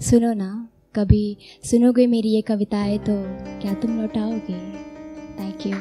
सुनो ना कभी सुनोगे मेरी ये कविताएँ तो क्या तुम लौटाओगे? Thank you